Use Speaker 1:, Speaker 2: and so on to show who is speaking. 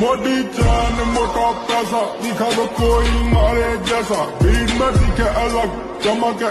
Speaker 1: Body chan mo top tasa, dikha do koi mare jaisa, beat mein dikhe alag, chama ke